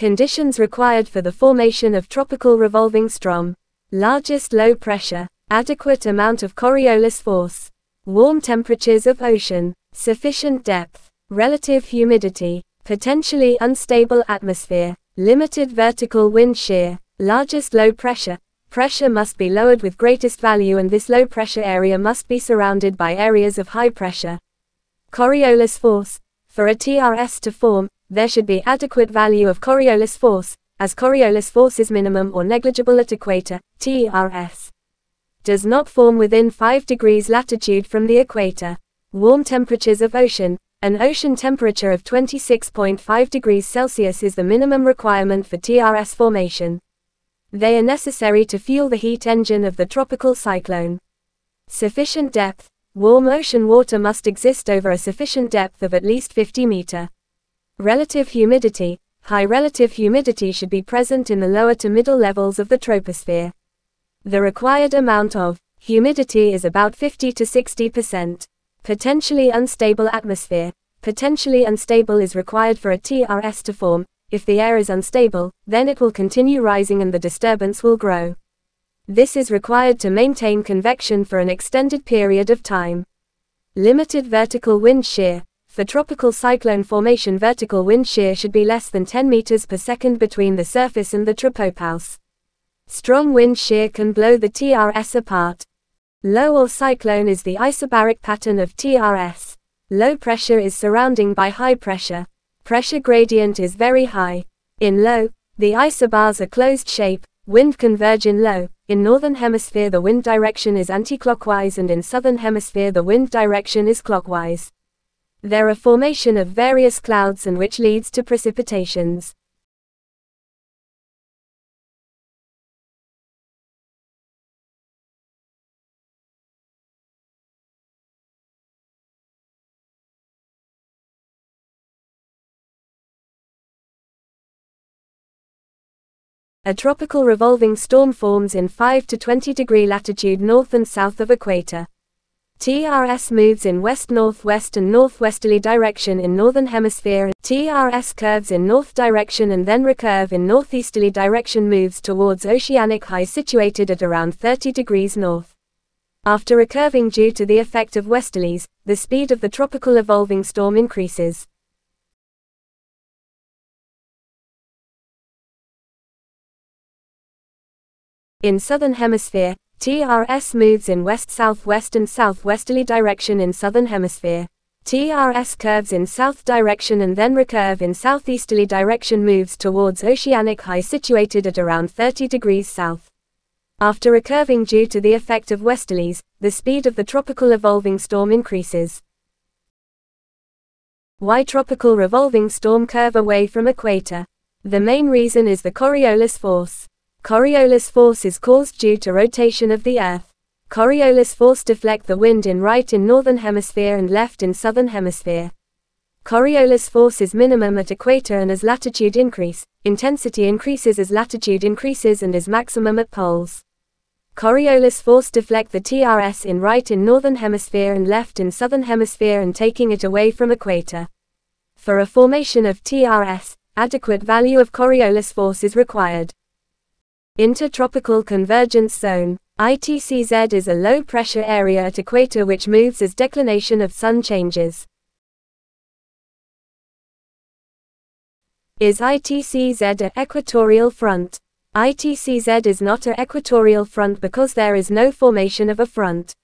Conditions required for the formation of tropical revolving storm. Largest low pressure, adequate amount of Coriolis force, warm temperatures of ocean, sufficient depth, relative humidity, potentially unstable atmosphere, limited vertical wind shear, largest low pressure, pressure must be lowered with greatest value and this low pressure area must be surrounded by areas of high pressure. Coriolis force, for a TRS to form, there should be adequate value of Coriolis force, as Coriolis force is minimum or negligible at equator, TRS. Does not form within 5 degrees latitude from the equator. Warm temperatures of ocean, an ocean temperature of 26.5 degrees Celsius is the minimum requirement for TRS formation. They are necessary to fuel the heat engine of the tropical cyclone. Sufficient depth, warm ocean water must exist over a sufficient depth of at least 50 meter. Relative humidity High relative humidity should be present in the lower to middle levels of the troposphere. The required amount of humidity is about 50 to 60%. Potentially unstable atmosphere. Potentially unstable is required for a TRS to form. If the air is unstable, then it will continue rising and the disturbance will grow. This is required to maintain convection for an extended period of time. Limited vertical wind shear. For tropical cyclone formation vertical wind shear should be less than 10 meters per second between the surface and the tropopause. Strong wind shear can blow the TRS apart. Low cyclone is the isobaric pattern of TRS. Low pressure is surrounding by high pressure. Pressure gradient is very high. In low, the isobars are closed shape, wind converge in low. In northern hemisphere the wind direction is anticlockwise and in southern hemisphere the wind direction is clockwise. There are formation of various clouds and which leads to precipitations. A tropical revolving storm forms in 5 to 20 degree latitude north and south of equator. TRS moves in west-northwest and northwesterly direction in northern hemisphere. TRS curves in north direction and then recurve in northeasterly direction moves towards oceanic high situated at around 30 degrees north. After recurving due to the effect of westerlies, the speed of the tropical revolving storm increases. In southern hemisphere, TRS moves in west-southwest and southwesterly direction in southern hemisphere. TRS curves in south direction and then recurve in southeasterly direction moves towards oceanic high situated at around 30 degrees south. After recurving due to the effect of westerlies, the speed of the tropical revolving storm increases. Why tropical revolving storm curve away from equator? The main reason is the Coriolis force. Coriolis force is caused due to rotation of the Earth. Coriolis force deflect the wind in right in northern hemisphere and left in southern hemisphere. Coriolis force is minimum at equator and as latitude increase, intensity increases as latitude increases and is maximum at poles. Coriolis force deflect the TRS in right in northern hemisphere and left in southern hemisphere and taking it away from equator. For a formation of TRS, adequate value of Coriolis force is required. Intertropical Convergence Zone ITCZ is a low-pressure area at equator which moves as declination of sun changes. Is ITCZ a equatorial front? ITCZ is not a equatorial front because there is no formation of a front.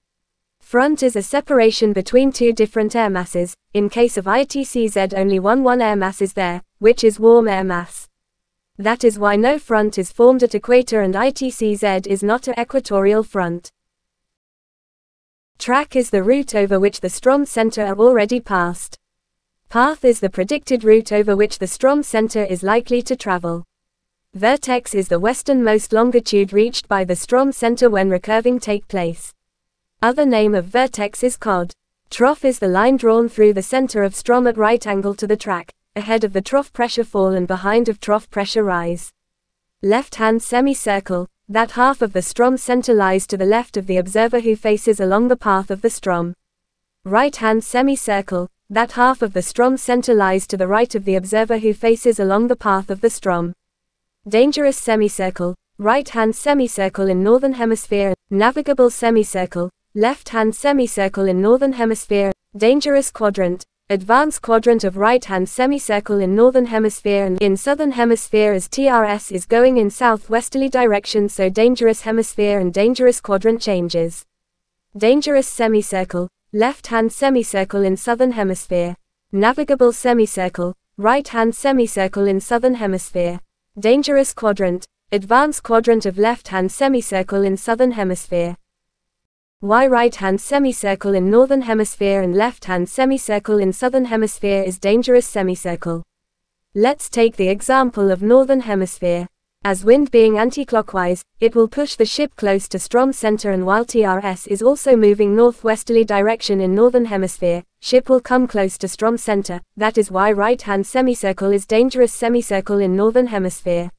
Front is a separation between two different air masses. In case of ITCZ only one one air mass is there, which is warm air mass. That is why no front is formed at equator and ITCZ is not a equatorial front. Track is the route over which the storm center are already passed. Path is the predicted route over which the storm center is likely to travel. Vertex is the westernmost longitude reached by the storm center when recurving take place. Other name of vertex is COD. Trough is the line drawn through the center of storm at right angle to the track ahead of the trough pressure fall and behind of trough pressure rise. Left-hand semicircle, that half of the storm center lies to the left of the observer who faces along the path of the storm. Right-hand semicircle, that half of the Strom center lies to the right of the observer who faces along the path of the Strom. Dangerous semicircle, right-hand semicircle in northern hemisphere, navigable semicircle, left-hand semicircle in northern hemisphere, dangerous quadrant, advanced quadrant of right-hand semicircle in northern hemisphere and in southern hemisphere as TRS is going in southwesterly direction so dangerous hemisphere and dangerous quadrant changes. Dangerous semicircle, left-hand semicircle in southern hemisphere. Navigable semicircle, right-hand semicircle in southern hemisphere. Dangerous quadrant, advanced quadrant of left-hand semicircle in southern hemisphere. Why right-hand semicircle in northern hemisphere and left-hand semicircle in southern hemisphere is dangerous semicircle. Let's take the example of northern hemisphere. As wind being anti-clockwise, it will push the ship close to Strom center and while TRS is also moving northwesterly direction in northern hemisphere, ship will come close to Strom center, that is why right-hand semicircle is dangerous semicircle in northern hemisphere.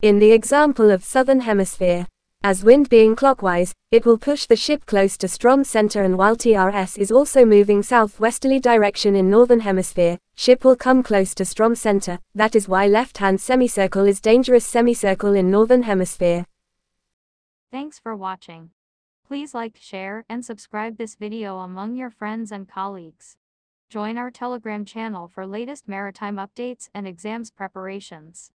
In the example of southern hemisphere, as wind being clockwise, it will push the ship close to Strom center and while TRS is also moving southwesterly direction in northern hemisphere, ship will come close to Strom center, that is why left-hand semicircle is dangerous semicircle in northern hemisphere. Thanks for watching. Please like, share, and subscribe this video among your friends and colleagues. Join our Telegram channel for latest maritime updates and exams preparations.